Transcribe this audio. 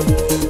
Música